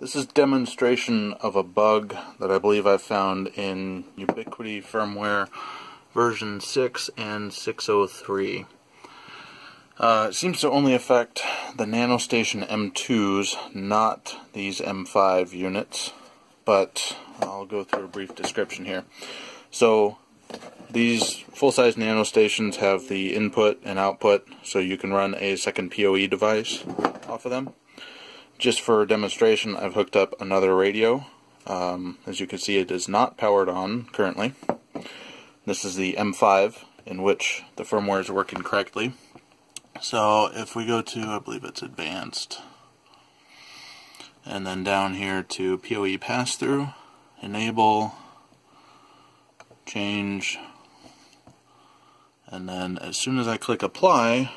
This is demonstration of a bug that I believe I found in Ubiquiti firmware version 6 and 603. Uh, it seems to only affect the NanoStation M2s, not these M5 units, but I'll go through a brief description here. So these full-size NanoStations have the input and output, so you can run a second PoE device off of them just for demonstration, I've hooked up another radio. Um, as you can see, it is not powered on currently. This is the M5, in which the firmware is working correctly. So if we go to, I believe it's advanced, and then down here to PoE pass-through, enable, change, and then as soon as I click apply,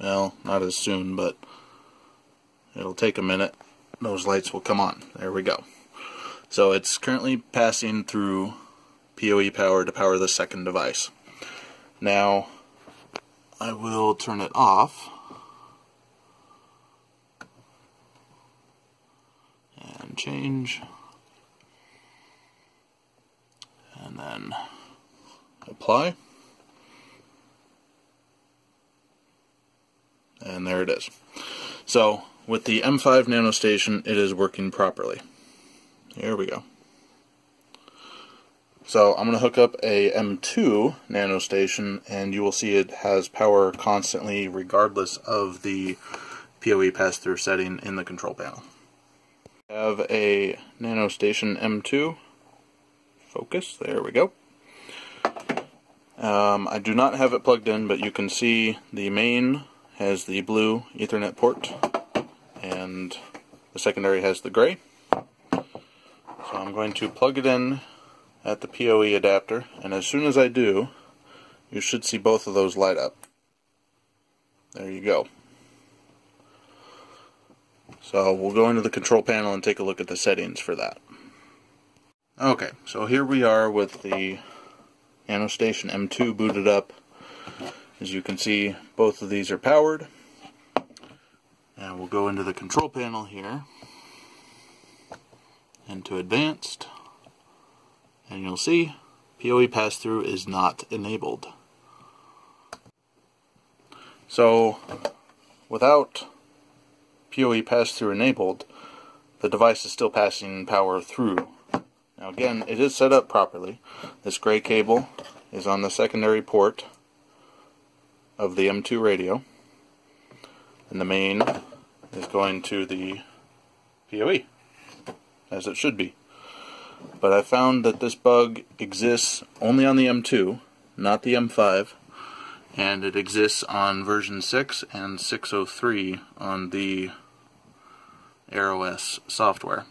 well, not as soon, but It'll take a minute. Those lights will come on. There we go. So it's currently passing through PoE power to power the second device. Now, I will turn it off. And change. And then apply. And there it is. So with the M5 NanoStation, it is working properly. Here we go. So I'm going to hook up a M2 NanoStation, and you will see it has power constantly regardless of the PoE pass-through setting in the control panel. I have a NanoStation M2. Focus, there we go. Um, I do not have it plugged in, but you can see the main has the blue Ethernet port and the secondary has the gray. So I'm going to plug it in at the PoE adapter, and as soon as I do, you should see both of those light up. There you go. So we'll go into the control panel and take a look at the settings for that. Okay, so here we are with the NanoStation M2 booted up. As you can see, both of these are powered. And we'll go into the control panel here, into advanced, and you'll see PoE pass-through is not enabled. So, without PoE pass-through enabled, the device is still passing power through. Now again, it is set up properly. This gray cable is on the secondary port of the M2 radio, and the main is going to the PoE, as it should be. But I found that this bug exists only on the M2, not the M5, and it exists on version 6 and 603 on the AirOS software.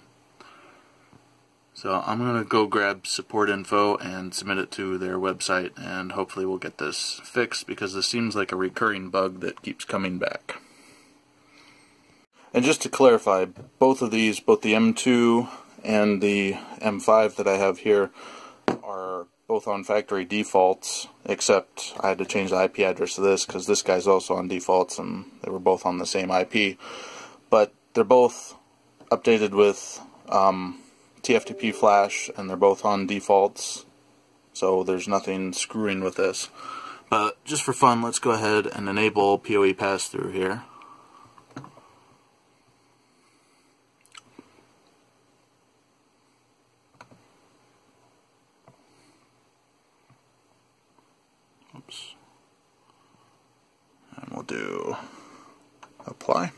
So I'm going to go grab support info and submit it to their website and hopefully we'll get this fixed because this seems like a recurring bug that keeps coming back. And just to clarify, both of these, both the M2 and the M5 that I have here, are both on factory defaults, except I had to change the IP address to this because this guy's also on defaults and they were both on the same IP. But they're both updated with um, TFTP flash and they're both on defaults, so there's nothing screwing with this. But just for fun, let's go ahead and enable PoE pass-through here. And we'll do apply.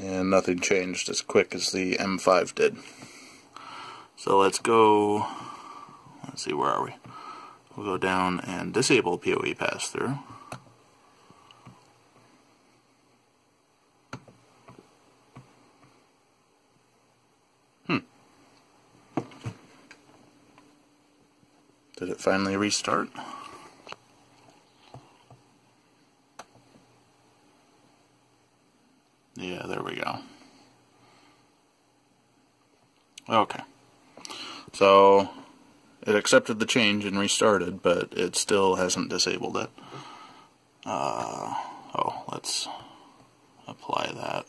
And nothing changed as quick as the M5 did. So let's go, let's see, where are we? We'll go down and disable PoE pass-through. Did it finally restart? Yeah, there we go. Okay. So, it accepted the change and restarted, but it still hasn't disabled it. Uh, oh, let's apply that.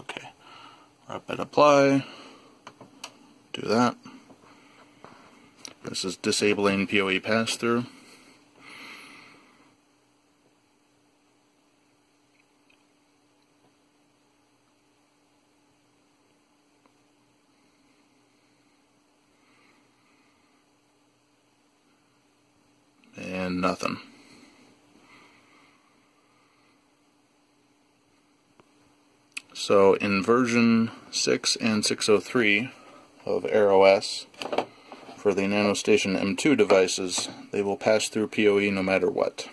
Okay, rapid apply, do that. This is disabling PoE pass-through. and nothing. So in version 6 and 603 of AirOS, for the NanoStation M2 devices, they will pass through PoE no matter what.